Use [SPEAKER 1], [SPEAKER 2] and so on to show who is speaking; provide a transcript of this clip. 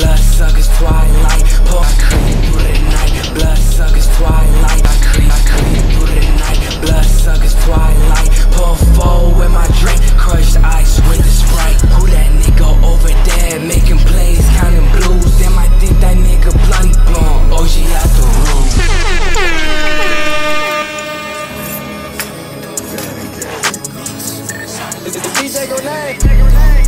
[SPEAKER 1] blood suckers twilight pulse creep through the night. Blood suckers twilight I creep I creep through the night. Bloodsuckers twilight pull four with my drink. Crushed ice with the sprite. Who that nigga over there? Making plays counting blues. Damn I think that nigga blunt, blown OG out the room. DJ Grenade